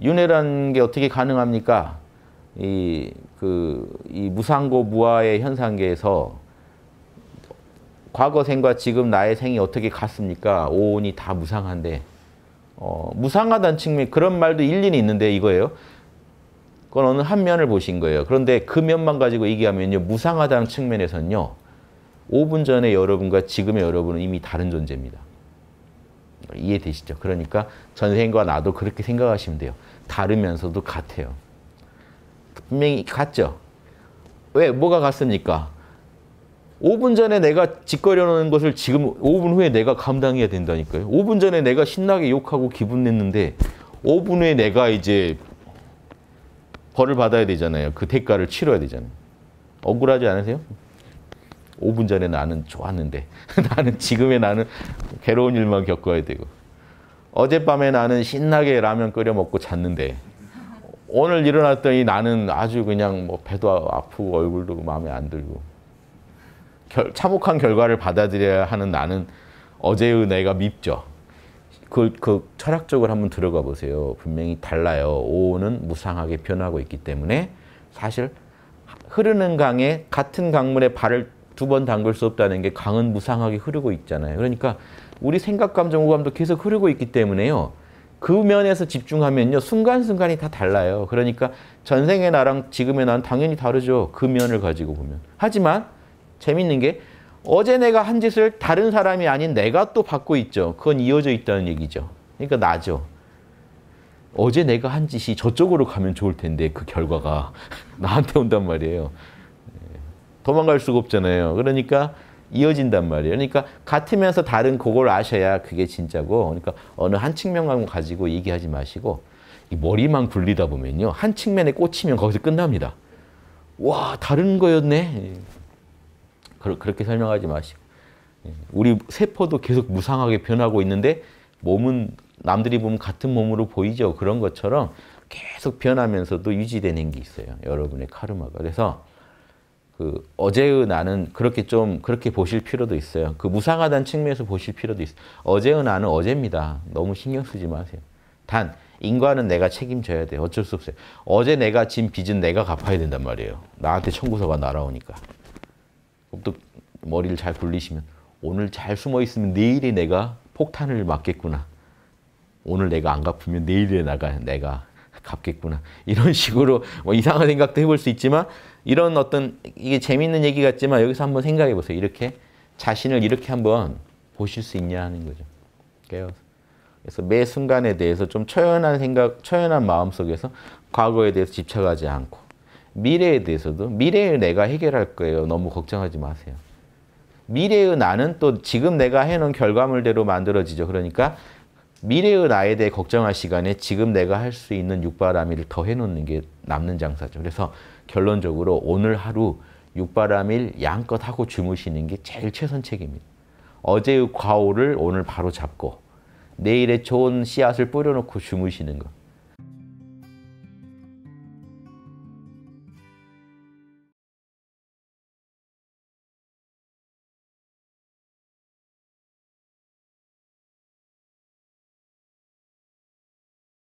윤회라는 게 어떻게 가능합니까? 이, 그, 이 무상고 무아의 현상계에서 과거 생과 지금 나의 생이 어떻게 같습니까? 오온이 다 무상한데, 어, 무상하다는 측면, 그런 말도 일리는 있는데 이거예요. 그건 어느 한 면을 보신 거예요. 그런데 그 면만 가지고 얘기하면요. 무상하다는 측면에서는요. 5분 전에 여러분과 지금의 여러분은 이미 다른 존재입니다. 이해되시죠? 그러니까 전생과 나도 그렇게 생각하시면 돼요. 다르면서도 같아요. 분명히 같죠? 왜? 뭐가 같습니까? 5분 전에 내가 짓거려 놓은 것을 지금 5분 후에 내가 감당해야 된다니까요. 5분 전에 내가 신나게 욕하고 기분 냈는데 5분 후에 내가 이제 벌을 받아야 되잖아요. 그 대가를 치러야 되잖아요. 억울하지 않으세요? 5분 전에 나는 좋았는데 나는 지금의 나는 괴로운 일만 겪어야 되고 어젯밤에 나는 신나게 라면 끓여 먹고 잤는데 오늘 일어났더니 나는 아주 그냥 뭐 배도 아프고 얼굴도 마음에 안 들고 결, 참혹한 결과를 받아들여야 하는 나는 어제의 내가 밉죠. 그, 그 철학적으로 한번 들어가 보세요. 분명히 달라요. 오는 무상하게 변하고 있기 때문에 사실 흐르는 강에 같은 강물에 발을 두 번 담글 수 없다는 게 강은 무상하게 흐르고 있잖아요. 그러니까 우리 생각, 감정, 오감도 계속 흐르고 있기 때문에요. 그 면에서 집중하면요. 순간순간이 다 달라요. 그러니까 전생의 나랑 지금의 나는 당연히 다르죠. 그 면을 가지고 보면. 하지만 재밌는 게 어제 내가 한 짓을 다른 사람이 아닌 내가 또 받고 있죠. 그건 이어져 있다는 얘기죠. 그러니까 나죠. 어제 내가 한 짓이 저쪽으로 가면 좋을 텐데 그 결과가 나한테 온단 말이에요. 도망갈 수가 없잖아요. 그러니까 이어진단 말이에요. 그러니까 같으면서 다른 그걸 아셔야 그게 진짜고 그러니까 어느 한 측면만 가지고 얘기하지 마시고 이 머리만 굴리다 보면요. 한 측면에 꽂히면 거기서 끝납니다. 와 다른 거였네. 그렇게 설명하지 마시고 우리 세포도 계속 무상하게 변하고 있는데 몸은 남들이 보면 같은 몸으로 보이죠. 그런 것처럼 계속 변하면서도 유지되는 게 있어요. 여러분의 카르마가. 그래서 그 어제의 나는 그렇게 좀 그렇게 보실 필요도 있어요. 그 무상하다는 측면에서 보실 필요도 있어요. 어제의 나는 어제입니다. 너무 신경 쓰지 마세요. 단 인과는 내가 책임져야 돼요. 어쩔 수 없어요. 어제 내가 진 빚은 내가 갚아야 된단 말이에요. 나한테 청구서가 날아오니까. 또 머리를 잘 굴리시면 오늘 잘 숨어 있으면 내일에 내가 폭탄을 맞겠구나. 오늘 내가 안 갚으면 내일에 나가 내가 갚겠구나. 이런 식으로 뭐 이상한 생각도 해볼 수 있지만 이런 어떤 이게 재밌는 얘기 같지만 여기서 한번 생각해 보세요. 이렇게 자신을 이렇게 한번 보실 수 있냐 하는 거죠. 그래서 매 순간에 대해서 좀 초연한 생각, 초연한 마음 속에서 과거에 대해서 집착하지 않고 미래에 대해서도 미래의 내가 해결할 거예요. 너무 걱정하지 마세요. 미래의 나는 또 지금 내가 해놓은 결과물대로 만들어지죠. 그러니까 미래의 나에 대해 걱정할 시간에 지금 내가 할 수 있는 육바라밀을 더 해놓는 게 남는 장사죠. 그래서 결론적으로 오늘 하루 육바라밀 양껏 하고 주무시는 게 제일 최선책입니다. 어제의 과오를 오늘 바로 잡고 내일의 좋은 씨앗을 뿌려놓고 주무시는 것.